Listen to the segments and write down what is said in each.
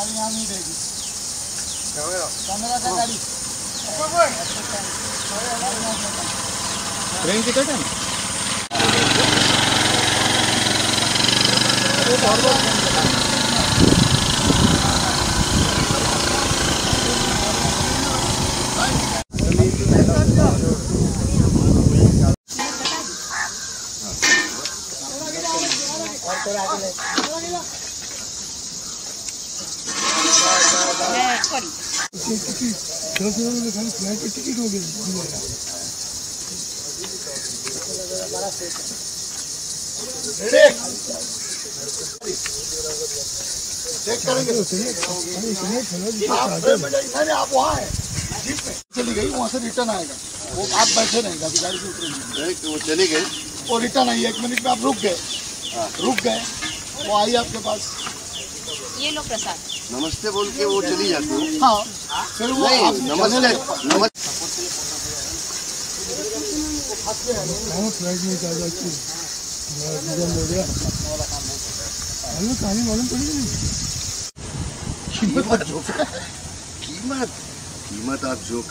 गाड़ी यहाँ नहीं रहेगी कैमरा का गाड़ी ट्रेन किती टाइम चली गई, वहाँ से रिटर्न आएगा। वो आप बैठे रहेंगे अभी गाड़ी से उतरेंगे वो चली गई वो रिटर्न आई एक मिनट में आप रुक गए रुक गए वो आई आपके पास ये लो प्रसाद। नमस्ते बोल के वो चली जाती है। हाँ। फिर वो नहीं आप चलने नमस्ते। लगे। नमस्ते। कीमत कीमत? कीमत आप जो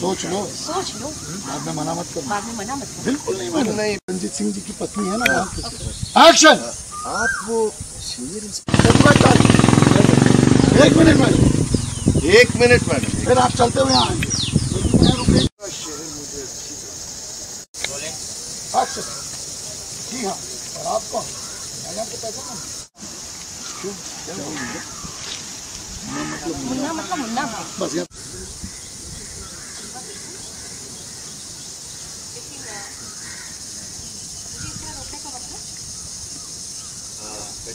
सोच लो। सोच लो। बाद में मना मत करो बाद में मना मत करो बिल्कुल नहीं मैडम नहीं। रंजीत सिंह जी की पत्नी है ना? एक्शन आप वो सीनियर इंस्पेक्टर एक मिनट मैडम एक मिनट। मैडम। फिर आप चलते हुए आएँगे मैं जी हाँ। और आप कौन मैंने आपको पहचाना मुन्ना मतलब मुन्ना। बस यहाँ